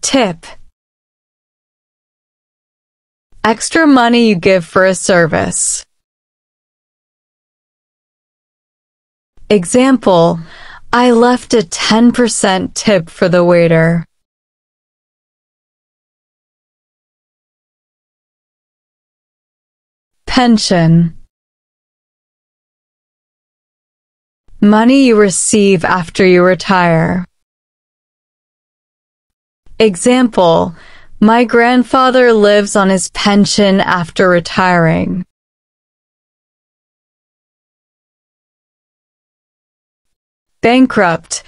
Tip. Extra money you give for a service. Example, I left a 10% tip for the waiter. Pension Money you receive after you retire. Example, my grandfather lives on his pension after retiring. Bankrupt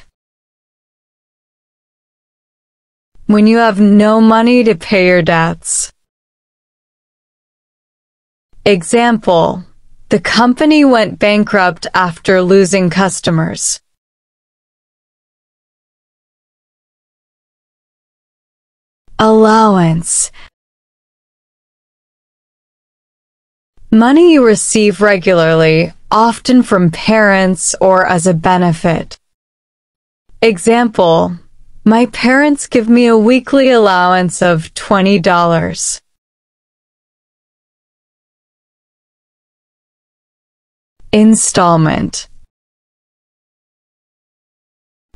When you have no money to pay your debts. Example, the company went bankrupt after losing customers. Allowance Money you receive regularly, often from parents or as a benefit. Example, my parents give me a weekly allowance of $20. Installment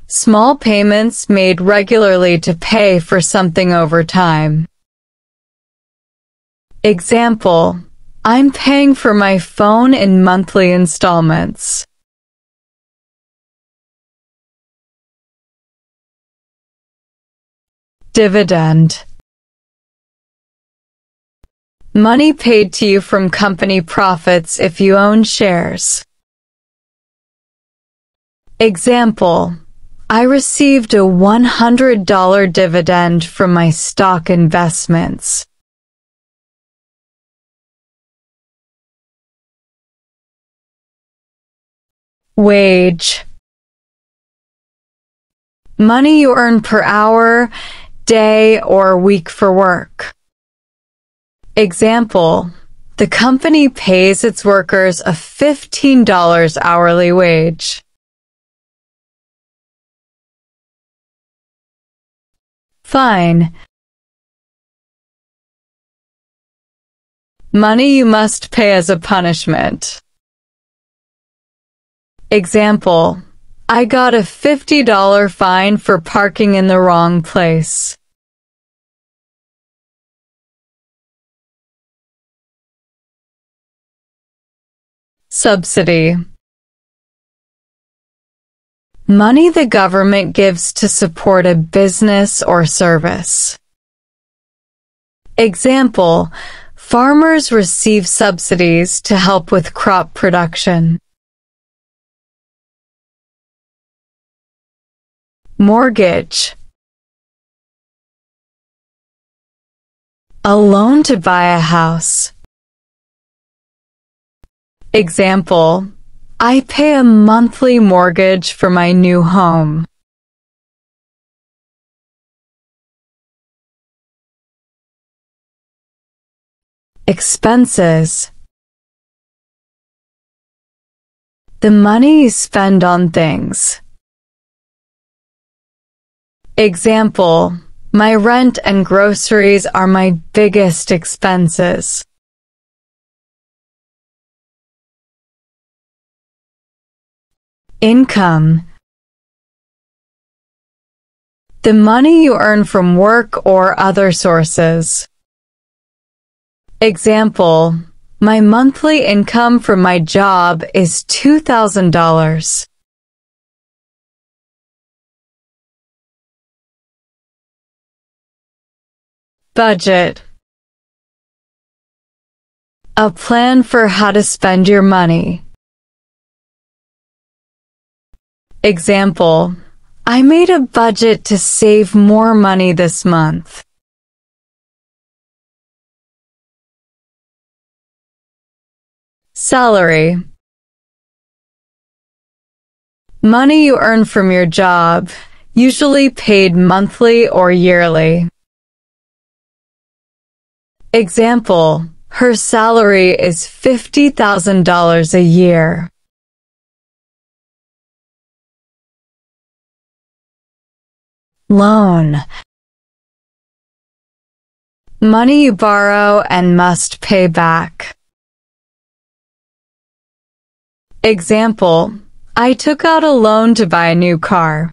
Small payments made regularly to pay for something over time. Example, I'm paying for my phone in monthly installments. Dividend Money paid to you from company profits if you own shares. Example, I received a $100 dividend from my stock investments. Wage Money you earn per hour, day, or week for work. Example, the company pays its workers a $15 hourly wage. Fine. Money you must pay as a punishment. Example, I got a $50 fine for parking in the wrong place. Subsidy Money the government gives to support a business or service. Example, farmers receive subsidies to help with crop production. Mortgage A loan to buy a house. Example, I pay a monthly mortgage for my new home. Expenses The money you spend on things. Example, my rent and groceries are my biggest expenses. Income The money you earn from work or other sources. Example, my monthly income from my job is $2,000. Budget A plan for how to spend your money. Example, I made a budget to save more money this month. Salary Money you earn from your job, usually paid monthly or yearly. Example, her salary is $50,000 a year. Loan money you borrow and must pay back. Example, I took out a loan to buy a new car.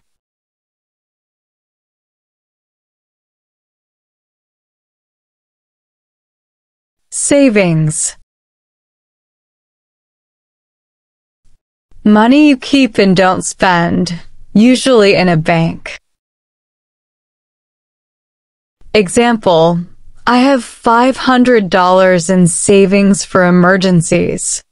Savings Money you keep and don't spend, usually in a bank. Example, I have $500 in savings for emergencies.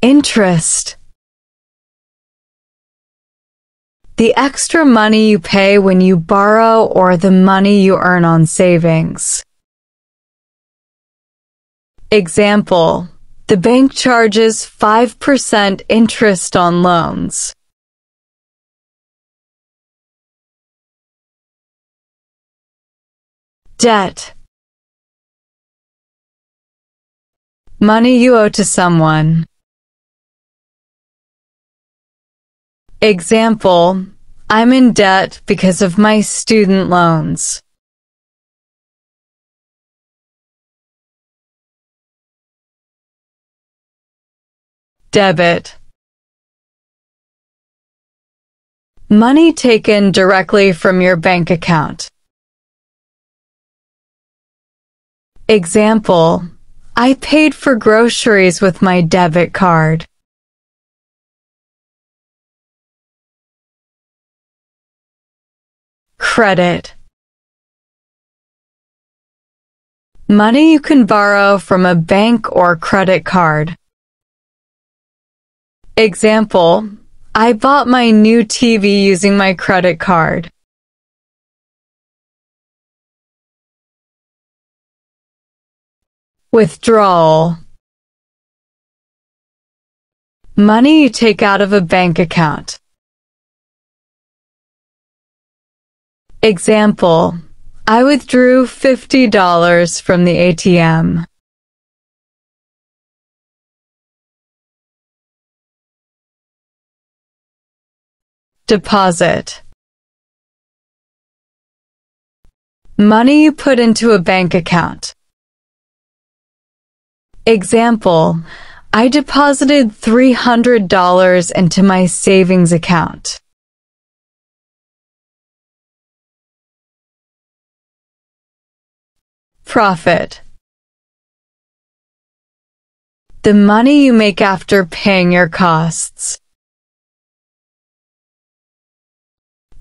Interest The extra money you pay when you borrow or the money you earn on savings. Example, the bank charges 5% interest on loans. Debt Money you owe to someone. Example, I'm in debt because of my student loans. Debit Money taken directly from your bank account. Example, I paid for groceries with my debit card. Credit Money you can borrow from a bank or credit card. Example, I bought my new TV using my credit card. Withdrawal Money you take out of a bank account. Example, I withdrew $50 from the ATM. Deposit Money you put into a bank account. Example, I deposited $300 into my savings account. Profit The money you make after paying your costs.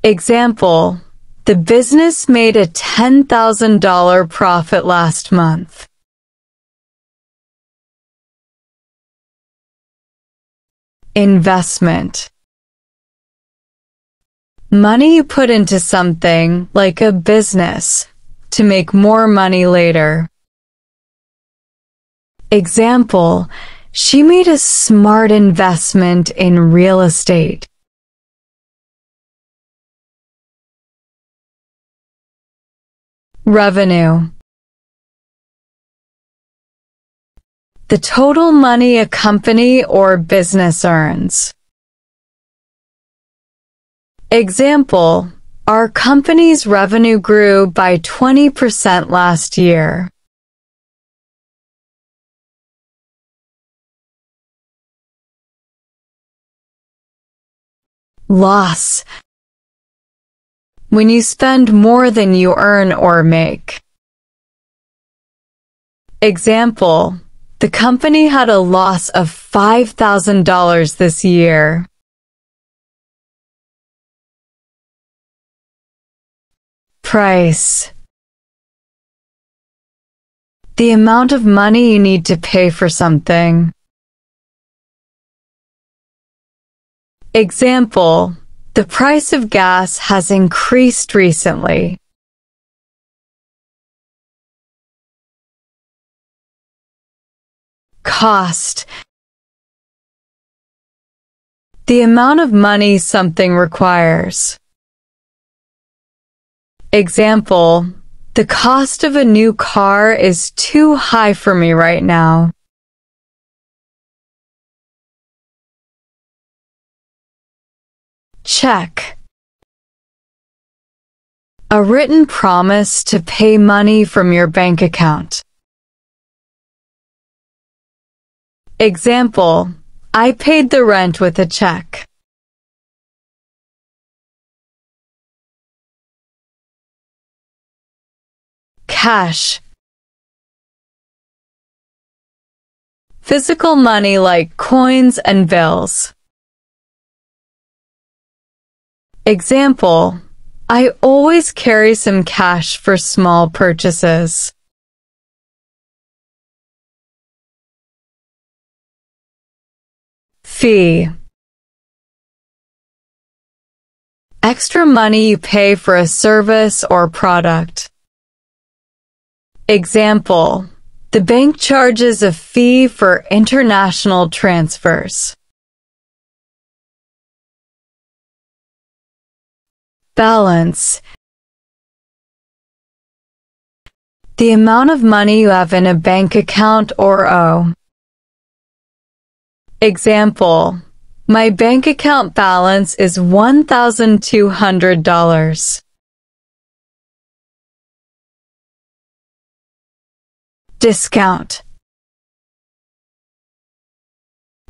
Example, the business made a $10,000 profit last month. Investment Money you put into something, like a business, to make more money later. Example, she made a smart investment in real estate. Revenue The total money a company or business earns. Example, our company's revenue grew by 20% last year. Loss when you spend more than you earn or make. Example, the company had a loss of $5,000 this year. Price The amount of money you need to pay for something. Example, the price of gas has increased recently. Cost The amount of money something requires. Example, the cost of a new car is too high for me right now. Check A written promise to pay money from your bank account. Example, I paid the rent with a check. Cash Physical money like coins and bills. Example, I always carry some cash for small purchases. Fee Extra money you pay for a service or product. Example the bank charges a fee for international transfers. Balance The amount of money you have in a bank account or owe. Example, my bank account balance is $1,200. Discount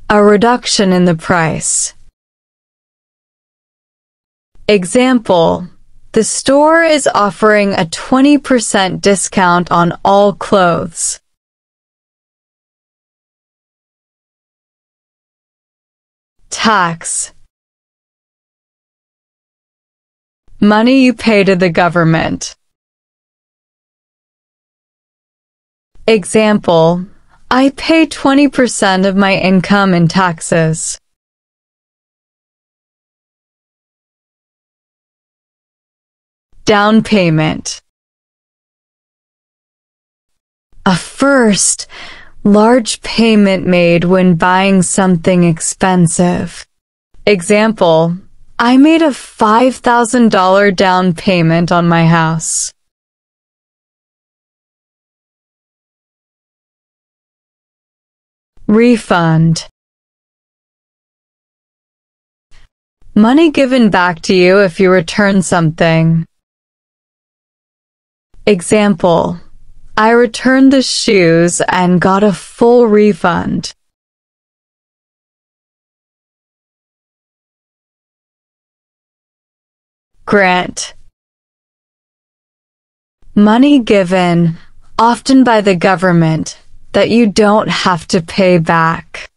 A reduction in the price. Example The store is offering a 20% discount on all clothes. Tax Money you pay to the government. Example, I pay 20% of my income in taxes. Down payment. A first, large payment made when buying something expensive. Example, I made a $5,000 down payment on my house. Refund Money given back to you if you return something. Example I returned the shoes and got a full refund. Grant Money given, often by the government, that you don't have to pay back.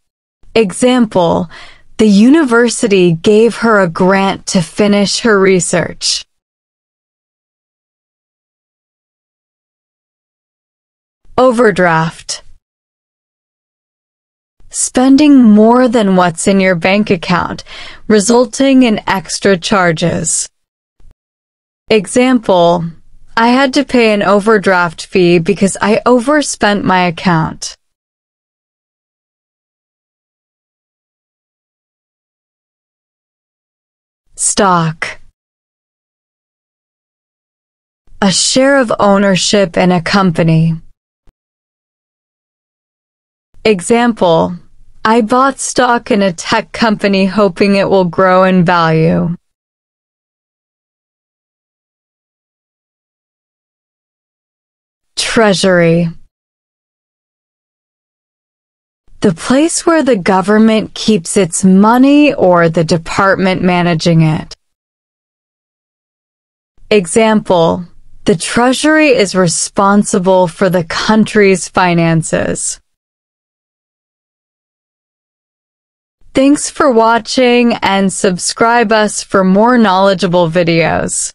Example, the university gave her a grant to finish her research. Overdraft Spending more than what's in your bank account, resulting in extra charges. Example, I had to pay an overdraft fee because I overspent my account. Stock A share of ownership in a company. Example, I bought stock in a tech company hoping it will grow in value. Treasury The place where the government keeps its money or the department managing it. Example, the Treasury is responsible for the country's finances. Thanks for watching and subscribe us for more knowledgeable videos.